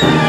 Yeah.